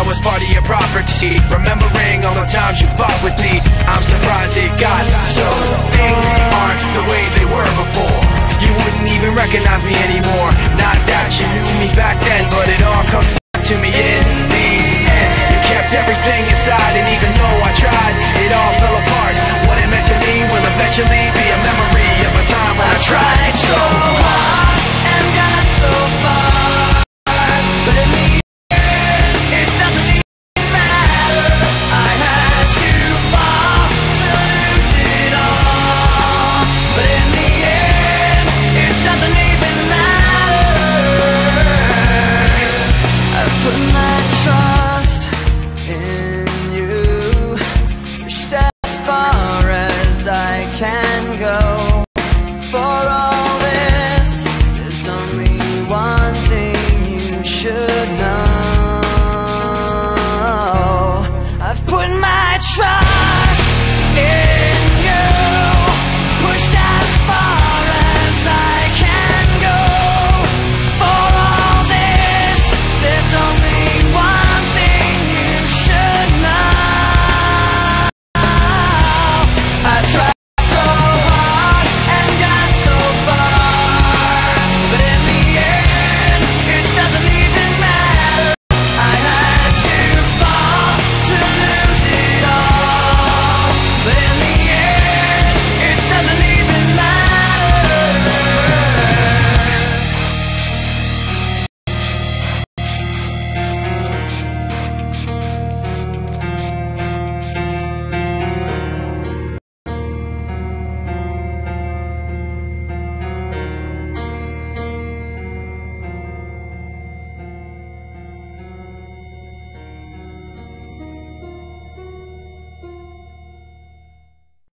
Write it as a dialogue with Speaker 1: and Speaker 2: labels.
Speaker 1: I was part of your property. Remembering all the times you fought with me, I'm surprised it got so. Things aren't the way they were before. You wouldn't even recognize me anymore. Not that you knew me For